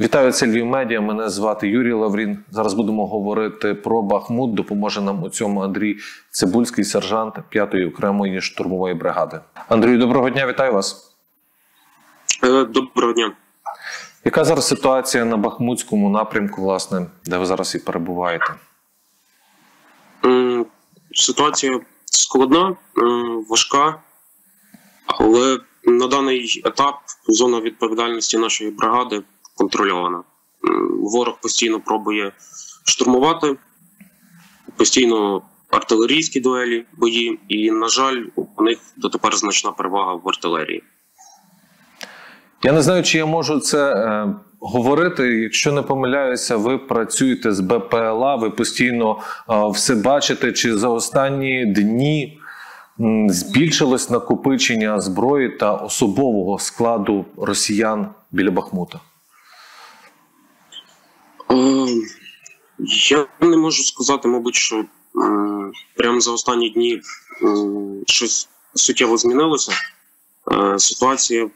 Вітаю це Львів Медіа. Мене звати Юрій Лаврін. Зараз будемо говорити про Бахмут. Допоможе нам у цьому Андрій Цибульський, сержант 5-ї окремої штурмової бригади. Андрію, доброго дня, вітаю вас. Е, доброго дня. Яка зараз ситуація на Бахмутському напрямку, власне, де ви зараз і перебуваєте? Ситуація складна, важка, але на даний етап зона відповідальності нашої бригади контрольована. Ворог постійно пробує штурмувати, постійно артилерійські дуелі, бої, і, на жаль, у них дотепер значна перевага в артилерії. Я не знаю, чи я можу це е, говорити. Якщо не помиляюся, ви працюєте з БПЛА, ви постійно е, все бачите, чи за останні дні збільшилось накопичення зброї та особового складу росіян біля Бахмута? Я не можу сказати, мабуть, що е, прямо за останні дні е, щось суттєво змінилося. Е, ситуація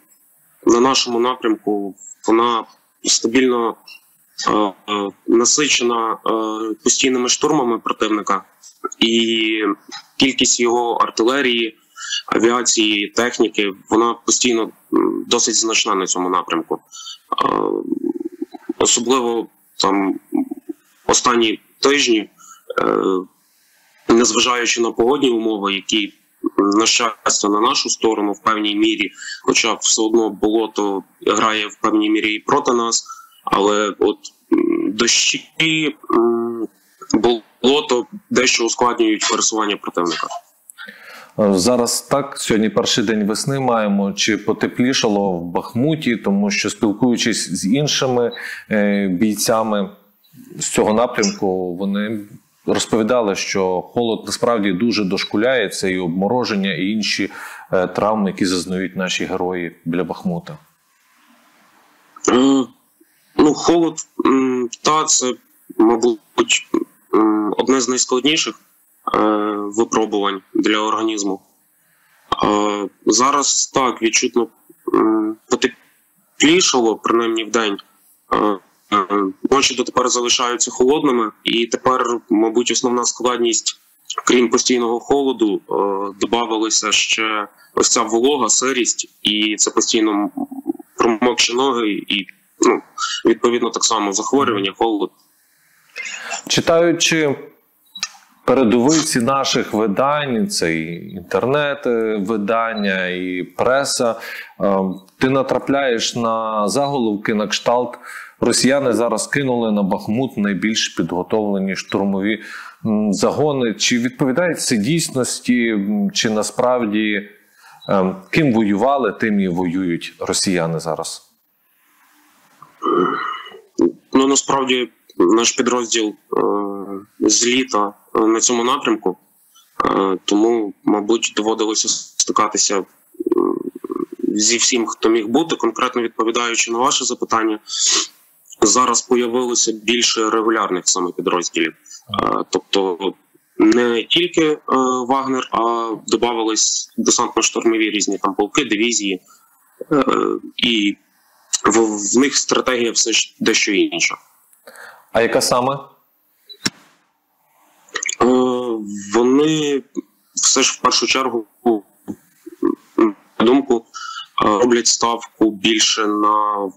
на нашому напрямку вона стабільно е, е, насичена е, постійними штурмами противника, і кількість його артилерії, авіації, техніки вона постійно досить значна на цьому напрямку. Особливо там останні тижні, е, незважаючи на погодні умови, які на щастя на нашу сторону в певній мірі, хоча все одно болото грає в певній мірі і проти нас, але от дощі болото дещо ускладнюють пересування противника. Зараз так, сьогодні перший день весни маємо чи потеплішало в Бахмуті, тому що спілкуючись з іншими е, бійцями з цього напрямку, вони розповідали, що холод насправді дуже дошкуляє це і обмороження, і інші е, травми, які зазнають наші герої біля Бахмута. Е, ну, холод, та це, мабуть, одне з найскладніших е, випробувань для організму. Зараз так відчутно потеплішало, принаймні в день. Ночі дотепер залишаються холодними, і тепер, мабуть, основна складність, крім постійного холоду, додавалися ще ось ця волога, сирість, і це постійно промокші ноги, і ну, відповідно так само захворювання, холод. Читаючи передовиці наших видань, це і інтернет-видання, і преса, ти натрапляєш на заголовки на кшталт. Росіяни зараз кинули на Бахмут найбільш підготовлені штурмові загони. Чи відповідає це дійсності, чи насправді ем, ким воювали, тим і воюють росіяни зараз? Ну насправді наш підрозділ е, з літа е, на цьому напрямку, е, тому, мабуть, доводилося стикатися зі всім, хто міг бути, конкретно відповідаючи на ваше запитання зараз появилося більше регулярних саме підрозділів, тобто не тільки е, Вагнер, а додавались десантно-штурмові різні там полки, дивізії, е, і в них стратегія все ж дещо інша. А яка саме? Е, вони все ж в першу чергу, на думку, роблять ставку більше на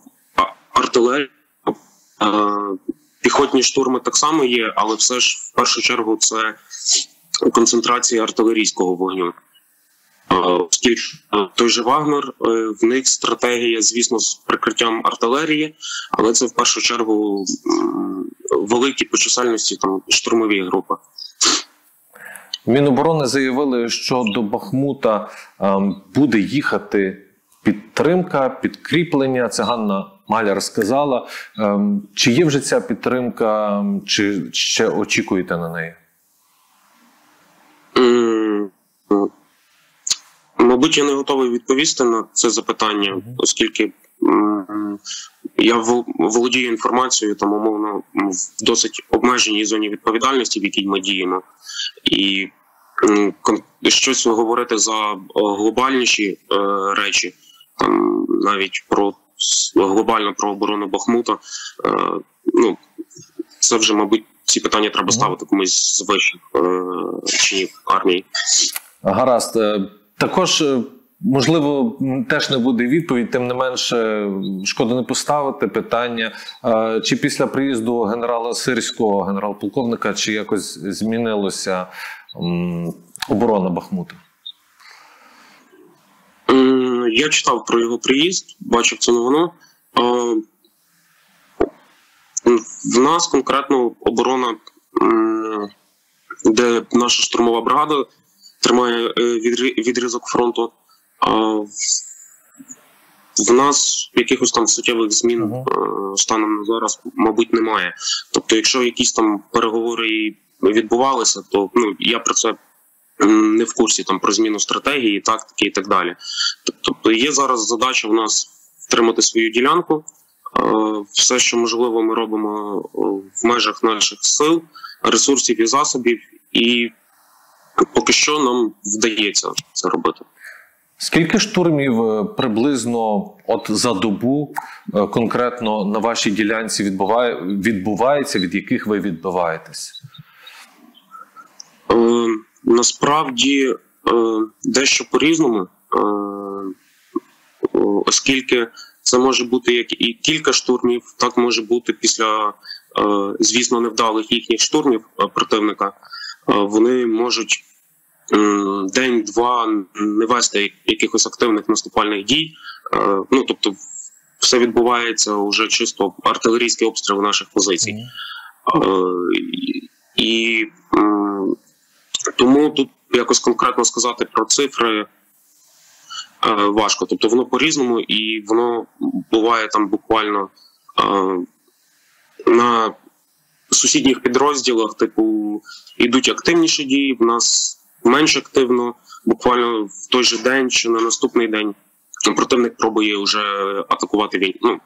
артилерію. Піхотні штурми так само є, але все ж в першу чергу це концентрація артилерійського вогню. Оскільки той же Вагнер, е, в них стратегія, звісно, з прикриттям артилерії, але це в першу чергу великі по чисельності там штурмові групи. Міноборони заявили, що до Бахмута ем, буде їхати підтримка, підкріплення. Це Ганна Маляр сказала. Ем, чи є вже ця підтримка, чи ще очікуєте на неї? Мабуть, я не готовий відповісти на це запитання, оскільки я володію інформацією там умовно в досить обмеженій зоні відповідальності, в якій ми діємо, і щось говорити за глобальніші е, речі, там навіть про глобально про оборону Бахмута. Е, ну, це вже, мабуть, ці питання треба ставити комусь з вищих е, чинів армії. Гаразд. Е, Також, можливо, теж не буде відповідь, тим не менше, шкода не поставити питання. Чи після приїзду генерала Сирського, генерал-полковника, чи якось змінилося оборона Бахмута? Я читав про його приїзд, бачив цю новину. Е, В нас конкретно оборона, де наша штурмова бригада тримає е, відрі- відрізок фронту. В- нас якихось там суттєвих змін Мгм. е, станом на зараз, мабуть, немає. Тобто, якщо якісь там переговори і відбувалися, то ну я про це не в курсі там про зміну стратегії, тактики і так далі. Тобто є зараз задача в нас втримати свою ділянку. Е, Все, що можливо, ми робимо е, в межах наших сил, ресурсів і засобів, і поки що нам вдається це робити. Скільки штурмів е, приблизно от за добу конкретно на вашій ділянці відбуває, відбувається, від яких ви відбиваєтесь? Насправді е, дещо по-різному, е, оскільки це може бути як і кілька штурмів, так може бути після, е, звісно, невдалих їхніх штурмів противника. Вони можуть день-два не вести якихось активних наступальних дій. Ну тобто, все відбувається вже чисто артилерійський обстріл наших позицій. І- тому тут якось конкретно сказати про цифри е, важко. Тобто воно по-різному, і воно буває там буквально е, на сусідніх підрозділах, типу, йдуть активніші дії, в нас менш активно, буквально в той же день чи на наступний день. Противник пробує вже атакувати в, ну,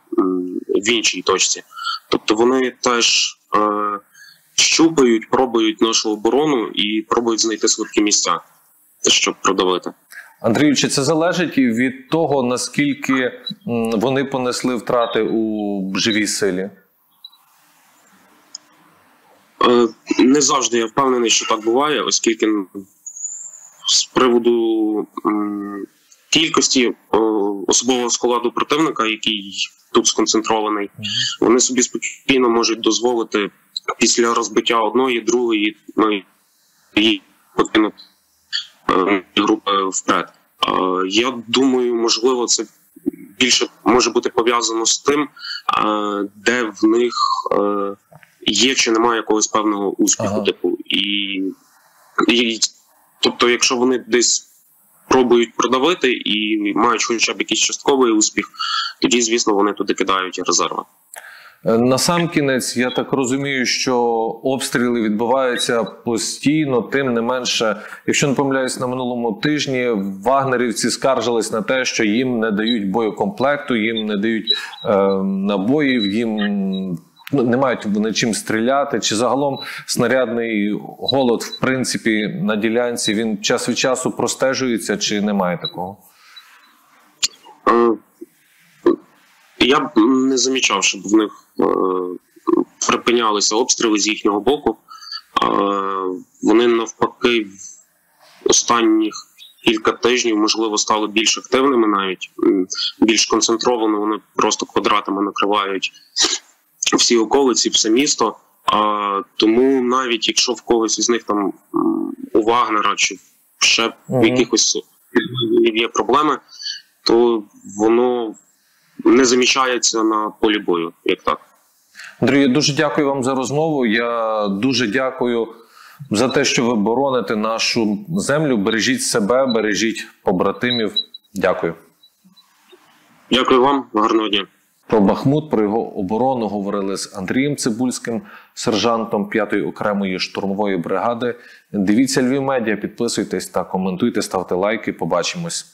в іншій точці. Тобто вони теж щупають, пробують нашу оборону і пробують знайти слабкі місця, щоб продавити. Андрію, чи це залежить від того, наскільки вони понесли втрати у живій силі? Е, Не завжди я впевнений, що так буває, оскільки з приводу кількості е, особового складу противника, який тут сконцентрований, вони собі спокійно можуть дозволити після розбиття одної, другої ну, і покинути е, групи вперед. Е, Я думаю, можливо, це більше може бути пов'язано з тим, е, де в них є чи немає якогось певного успіху. Ага. Типу, і, і тобто, якщо вони десь пробують продавити і мають хоча б якийсь частковий успіх, тоді, звісно, вони туди кидають резерви. Е, Насамкінець, я так розумію, що обстріли відбуваються постійно, тим не менше, якщо не помиляюсь, на минулому тижні вагнерівці скаржились на те, що їм не дають боєкомплекту, їм не дають е, набоїв, їм ну, не мають вони чим стріляти. Чи загалом снарядний голод, в принципі, на ділянці він час від часу простежується, чи немає такого? Я б не замічав, щоб в них е, припинялися обстріли з їхнього боку. Е, Вони навпаки останніх кілька тижнів, можливо, стали більш активними, навіть більш концентровано. Вони просто квадратами накривають всі околиці, все місто. А, тому навіть якщо в когось із них там у Вагнера чи ще в якихось є проблеми, то воно не замічається на полі бою, як так. Андрій, я дуже дякую вам за розмову. Я дуже дякую за те, що ви бороните нашу землю. Бережіть себе, бережіть побратимів. Дякую. Дякую вам, гарного дня. Про Бахмут, про його оборону говорили з Андрієм Цибульським, сержантом 5-ї окремої штурмової бригади. Дивіться Львів медіа, підписуйтесь та коментуйте, ставте лайки. Побачимось.